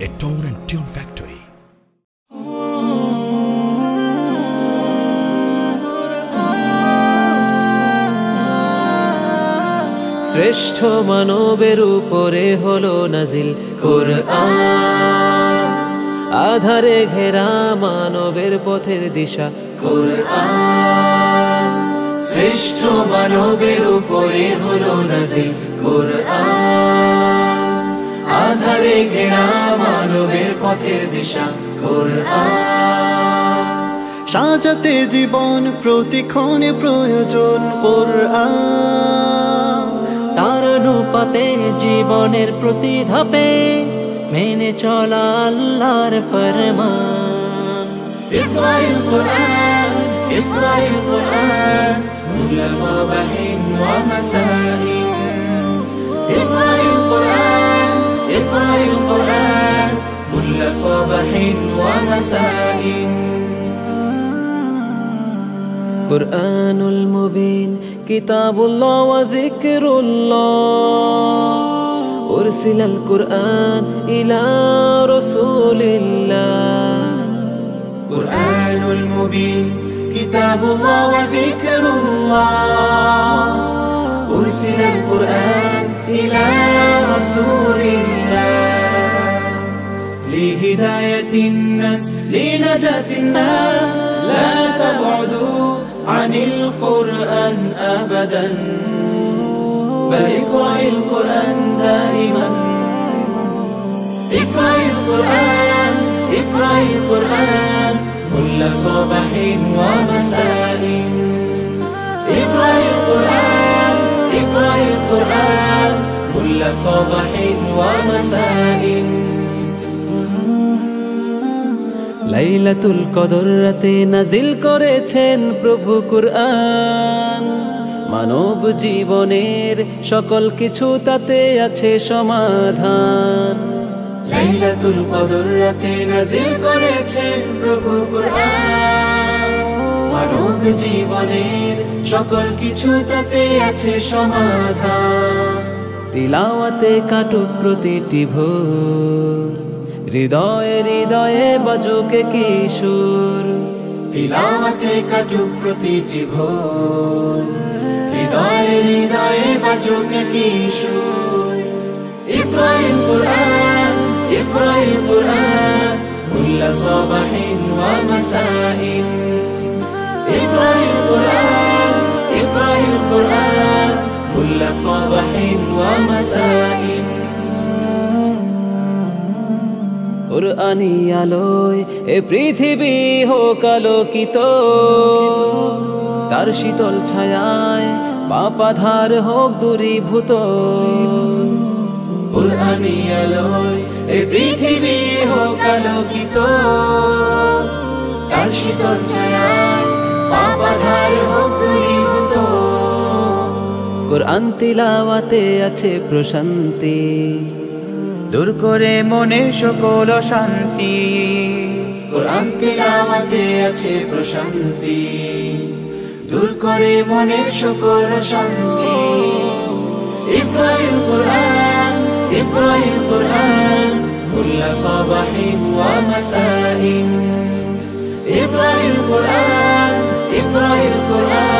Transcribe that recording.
a tone and tune factory. শ্রেষ্ঠ মানবের উপরে হলো নাজিল কোরআন। আধারে ঘেরা মানবের পথের দিশা কোরআন। শ্রেষ্ঠ মানবের উপরে হলো নাজিল কোরআন। আধারে ঘেরা মানবের পথের দিশা, কোরআন। সাজাতে জীবন প্রতিক্ষণে প্রয়োজন, কোরআন। তার জীবনের প্রতি ধাপে মেনে চলা আল্লাহর ফরমান। ইকরাইল কোরআন صباح ومساء. قرآن المبين كتاب الله وذكر الله. أرسل القرآن إلى رسول الله. قرآن المبين كتاب الله وذكر الله. أرسل القرآن إلى رسول لهداية الناس لنجاة الناس. لا تبعدوا عن القرآن أبدا. بل اقرأ القرآن دائما. اقرأ القرآن اقرأ القرآن كل صباح ومساء. اقرأ القرآن اقرأ القرآن كل صباح ومساء. লাইলাতুল কদর রাতে নাজিল করেছেন প্রভু কুরআন। মানব জীবনের সকল কিছু তাতে আছে সমাধান। লাইলাতুল কদর রাতে নাজিল করেছেন প্রভু কুরআন। মানব জীবনের সকল কিছু তাতে আছে সমাধান। তিলাওয়াতে কাটুক প্রতিটি ভোর। হৃদয়ে হৃদয়ে বাজুকে কিশোর তিলাওয়াতে কাটুক প্রতিটি ভোর হৃদয়ে হৃদয়ে বাজুক কিশোর ইকরাইল কুরআন ইকরাইল কুরআন كل صباح ومساء اقرأ القرآن اقرأ القرآن كل صباح ومساء কোরআনি আলোয় এ পৃথিবী হোক আলোকিত। তার শীতল ছায়ায় পাপাধার হোক দূরীভূত। কুরআনি আলোয় এই পৃথিবী হোক আলোকিত। তার শীতল ছায়ায় পাপাধার হোক দূরীভূত। কোরআন তিলাওয়াতে আছে প্রশান্তি। দূর করে মনে সকল শান্তি কোরআন তিলাওয়াতে আছে প্রশান্তি দূর করে মনের সকল শান্তি ইকরাইল কুরআন ইকরাইল কুরআন كل صباح ومساء اقرأ القرآن اقرأ القرآن